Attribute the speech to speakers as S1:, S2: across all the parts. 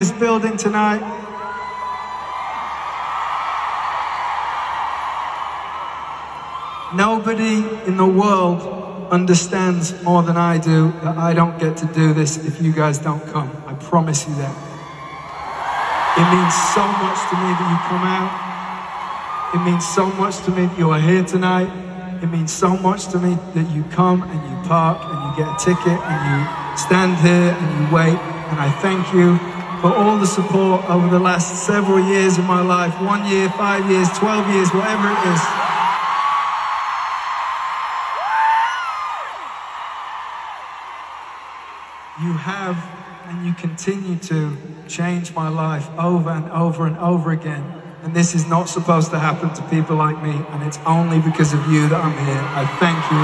S1: this building tonight. Nobody in the world understands more than I do that I don't get to do this if you guys don't come. I promise you that. It means so much to me that you come out. It means so much to me that you are here tonight. It means so much to me that you come and you park and you get a ticket and you stand here and you wait. And I thank you for all the support over the last several years of my life one year, five years, 12 years, whatever it is. You have and you continue to change my life over and over and over again. And this is not supposed to happen to people like me, and it's only because of you that I'm here. I thank you,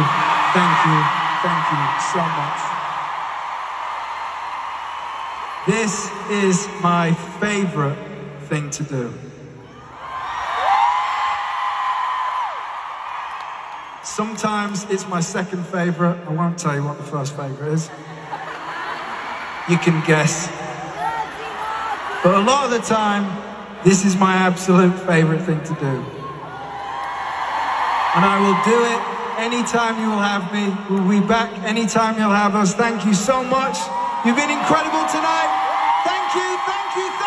S1: thank you, thank you so much. This is my favorite thing to do. Sometimes it's my second favorite. I won't tell you what the first favorite is. You can guess. But a lot of the time, this is my absolute favorite thing to do. And I will do it anytime you will have me. We'll be back anytime you'll have us. Thank you so much. You've been incredible tonight. Thank you, thank you, thank you.